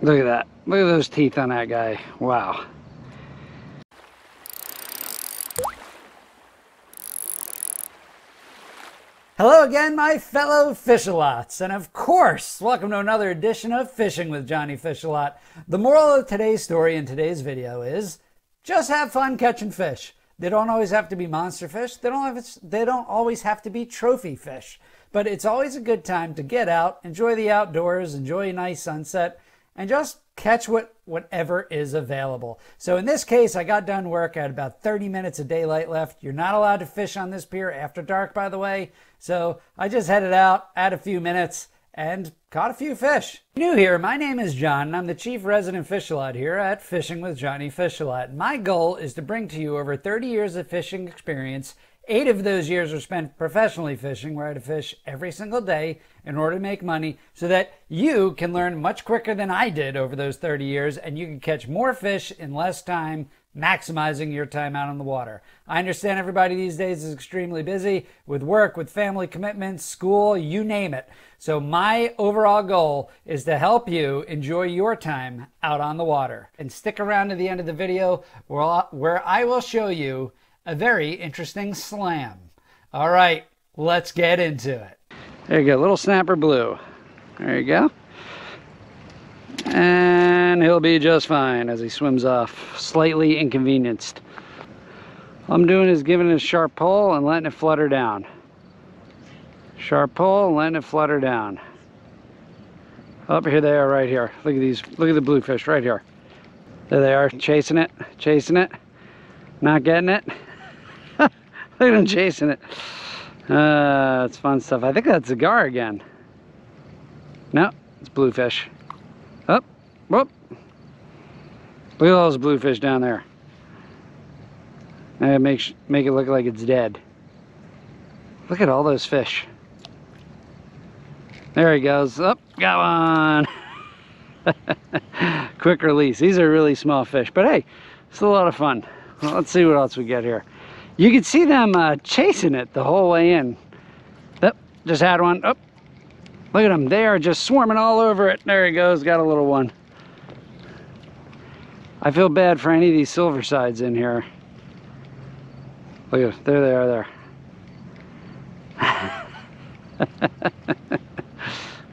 Look at that. Look at those teeth on that guy. Wow. Hello again, my fellow fish-a-lots, and of course, welcome to another edition of Fishing with Johnny Fish-a-lot. The moral of today's story in today's video is just have fun catching fish. They don't always have to be monster fish. They don't have, they don't always have to be trophy fish. But it's always a good time to get out, enjoy the outdoors, enjoy a nice sunset, and just catch what whatever is available. So in this case, I got done work. I had about 30 minutes of daylight left. You're not allowed to fish on this pier after dark, by the way. So I just headed out, had a few minutes, and caught a few fish. New here, my name is John, and I'm the chief resident fish here at Fishing with Johnny Fish. My goal is to bring to you over 30 years of fishing experience Eight of those years were spent professionally fishing, where I had to fish every single day in order to make money so that you can learn much quicker than I did over those 30 years and you can catch more fish in less time, maximizing your time out on the water. I understand everybody these days is extremely busy with work, with family commitments, school, you name it. So, my overall goal is to help you enjoy your time out on the water. And stick around to the end of the video where I will show you a very interesting slam. All right, let's get into it. There you go, little snapper blue. There you go. And he'll be just fine as he swims off, slightly inconvenienced. All I'm doing is giving it a sharp pull and letting it flutter down. Sharp pull and letting it flutter down. Up here they are right here. Look at these, look at the bluefish right here. There they are, chasing it, chasing it. Not getting it. At him chasing it. Uh, it's fun stuff. I think that's a gar again. No, it's bluefish. Up, oh, whoop. Look at all those bluefish down there. And make, make it look like it's dead. Look at all those fish. There he goes. Up, oh, got one. Quick release. These are really small fish, but hey, it's a lot of fun. Well, let's see what else we get here. You can see them uh, chasing it the whole way in. Yep, just had one. Oh, look at them. They are just swarming all over it. There he goes. Got a little one. I feel bad for any of these silver sides in here. Look at there they are there.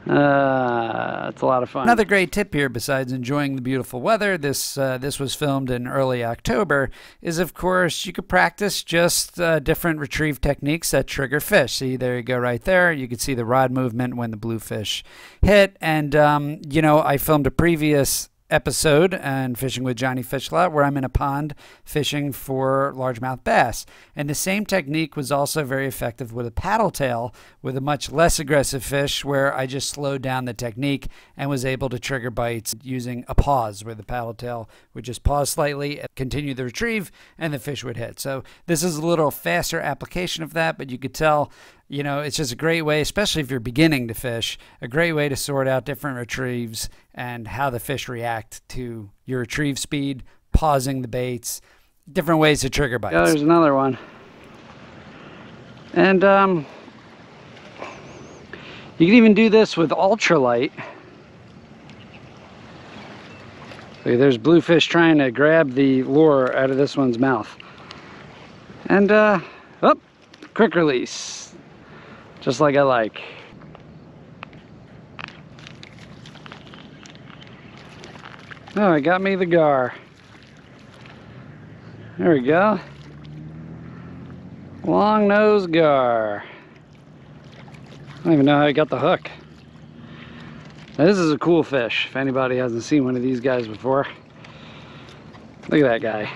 Uh, it's a lot of fun. Another great tip here, besides enjoying the beautiful weather, this uh, this was filmed in early October, is of course you could practice just uh, different retrieve techniques that trigger fish. See, there you go, right there. You can see the rod movement when the bluefish hit, and um, you know I filmed a previous episode and fishing with Johnny Fishlot where I'm in a pond fishing for largemouth bass. And the same technique was also very effective with a paddle tail with a much less aggressive fish where I just slowed down the technique and was able to trigger bites using a pause where the paddle tail would just pause slightly, continue the retrieve, and the fish would hit. So this is a little faster application of that, but you could tell you know, it's just a great way, especially if you're beginning to fish, a great way to sort out different retrieves and how the fish react to your retrieve speed, pausing the baits, different ways to trigger bites. Yeah, there's another one. And um, you can even do this with ultralight. Look, there's bluefish trying to grab the lure out of this one's mouth. And, uh, oh, quick release just like I like. Oh, I got me the gar. There we go. Long nose gar. I don't even know how I got the hook. Now, this is a cool fish, if anybody hasn't seen one of these guys before. Look at that guy.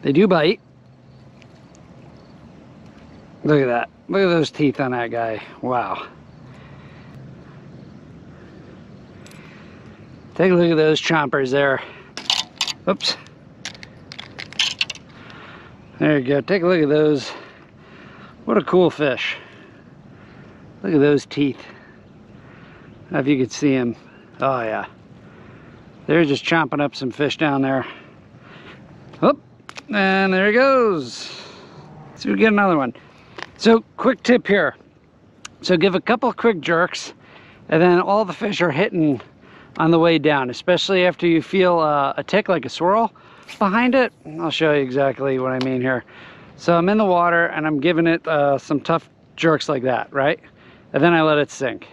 They do bite. Look at that. Look at those teeth on that guy. Wow. Take a look at those chompers there. Oops. There you go. Take a look at those. What a cool fish. Look at those teeth. if you could see them. Oh yeah. They're just chomping up some fish down there. Oh, and there he goes. If we get another one. So quick tip here. So give a couple quick jerks And then all the fish are hitting on the way down, especially after you feel uh, a tick like a swirl behind it. I'll show you exactly what I mean here. So I'm in the water and I'm giving it uh, some tough jerks like that, right? And then I let it sink.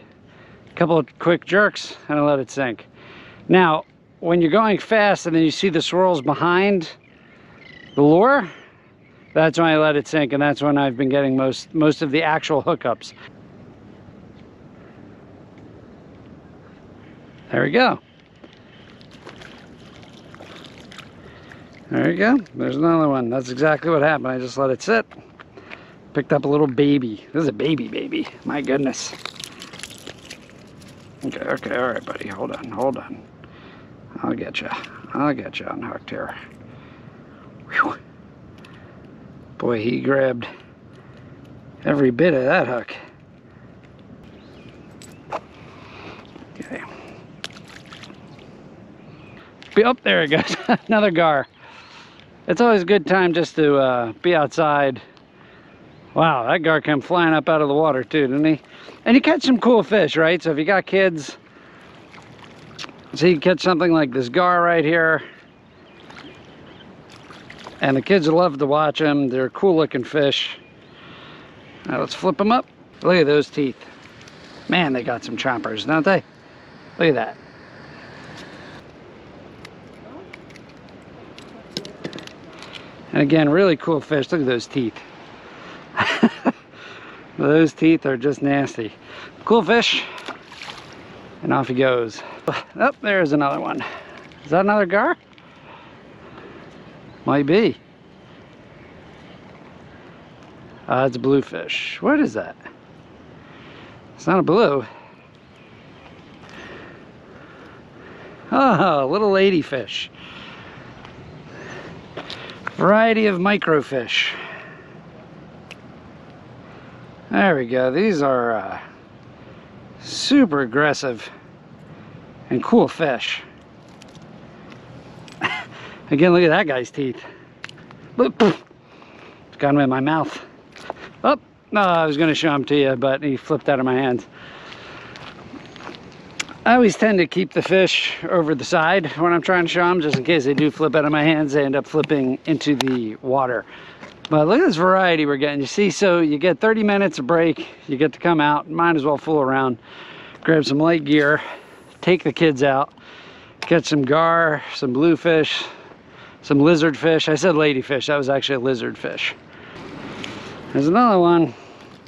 A couple of quick jerks and I let it sink. Now, when you're going fast and then you see the swirls behind the lure, that's when I let it sink and that's when I've been getting most most of the actual hookups. There we go. There you go. There's another one. That's exactly what happened. I just let it sit. Picked up a little baby. This is a baby baby. My goodness. Okay, okay, all right, buddy. Hold on, hold on. I'll get you. I'll get you unhooked here. Whew. Boy, he grabbed every bit of that hook. Be up there it goes. Another gar. It's always a good time just to uh, be outside. Wow, that gar came flying up out of the water too, didn't he? And you catch some cool fish, right? So if you got kids, so you catch something like this gar right here. And the kids love to watch them. They're cool looking fish. Now let's flip them up. Look at those teeth. Man, they got some chompers, don't they? Look at that. And again, really cool fish. Look at those teeth. those teeth are just nasty. Cool fish. And off he goes. Oh, there's another one. Is that another gar? Might be. Uh, it's a bluefish. What is that? It's not a blue. Oh, little ladyfish. Variety of microfish. There we go. These are uh, super aggressive and cool fish. Again, look at that guy's teeth. Look, it's got him in my mouth. Oh, no, I was going to show him to you, but he flipped out of my hands. I always tend to keep the fish over the side when I'm trying to show them, just in case they do flip out of my hands, they end up flipping into the water. But look at this variety we're getting. You see, so you get 30 minutes of break, you get to come out, might as well fool around, grab some light gear, take the kids out, catch some gar, some bluefish, some lizard fish. I said ladyfish, that was actually a lizard fish. There's another one.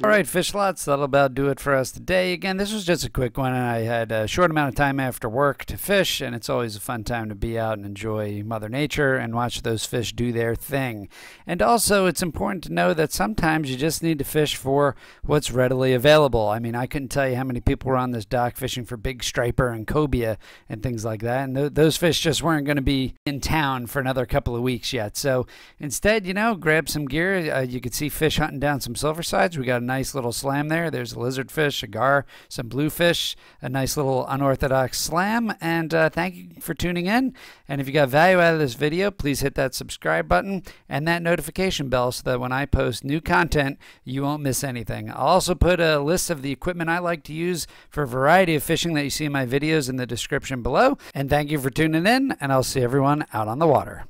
All right, fish lots, that'll about do it for us today. Again, this was just a quick one, and I had a short amount of time after work to fish, and it's always a fun time to be out and enjoy Mother Nature and watch those fish do their thing. And also, it's important to know that sometimes you just need to fish for what's readily available. I mean, I couldn't tell you how many people were on this dock fishing for big striper and cobia and things like that, and th those fish just weren't going to be in town for another couple of weeks yet. So instead, you know, grab some gear. Uh, you could see fish hunting down some silver sides. We got nice little slam there. There's a lizardfish, a gar, some bluefish, a nice little unorthodox slam. And uh, thank you for tuning in. And if you got value out of this video, please hit that subscribe button and that notification bell so that when I post new content, you won't miss anything. I'll also put a list of the equipment I like to use for a variety of fishing that you see in my videos in the description below. And thank you for tuning in, and I'll see everyone out on the water.